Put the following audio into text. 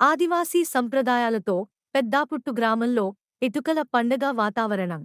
ఆదివాసీ సంప్రదాయాలతో పెద్దాపుట్టు గ్రామంలో ఇటుకల పండగ వాతావరణం.